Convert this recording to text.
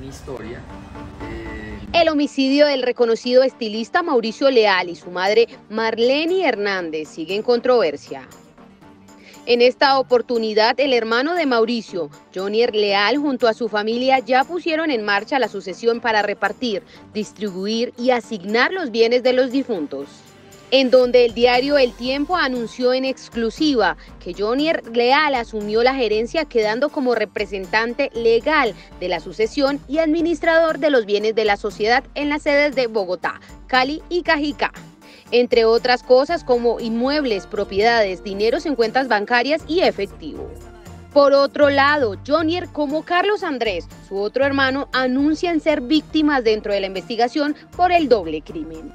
mi historia. Eh, el homicidio del reconocido estilista Mauricio Leal y su madre Marlene Hernández sigue en controversia. En esta oportunidad, el hermano de Mauricio, Johnny Leal, junto a su familia, ya pusieron en marcha la sucesión para repartir, distribuir y asignar los bienes de los difuntos en donde el diario El Tiempo anunció en exclusiva que Johnny Leal asumió la gerencia quedando como representante legal de la sucesión y administrador de los bienes de la sociedad en las sedes de Bogotá, Cali y Cajicá entre otras cosas como inmuebles, propiedades, dineros en cuentas bancarias y efectivo. Por otro lado, Jonier como Carlos Andrés, su otro hermano, anuncian ser víctimas dentro de la investigación por el doble crimen.